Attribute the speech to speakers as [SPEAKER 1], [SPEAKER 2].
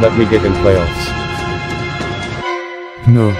[SPEAKER 1] Let me get in playoffs.
[SPEAKER 2] No.